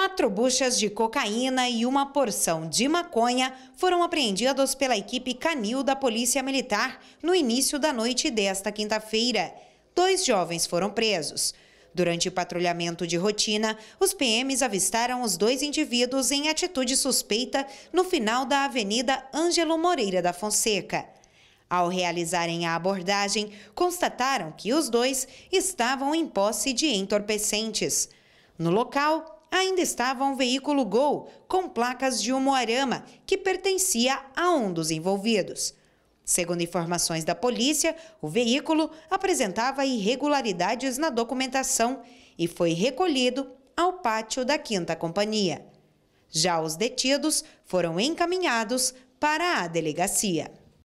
Quatro buchas de cocaína e uma porção de maconha foram apreendidos pela equipe canil da Polícia Militar no início da noite desta quinta-feira. Dois jovens foram presos. Durante o patrulhamento de rotina, os PMs avistaram os dois indivíduos em atitude suspeita no final da Avenida Ângelo Moreira da Fonseca. Ao realizarem a abordagem, constataram que os dois estavam em posse de entorpecentes. No local, ainda estava um veículo Gol com placas de Umuarama que pertencia a um dos envolvidos. Segundo informações da polícia, o veículo apresentava irregularidades na documentação e foi recolhido ao pátio da Quinta Companhia. Já os detidos foram encaminhados para a delegacia.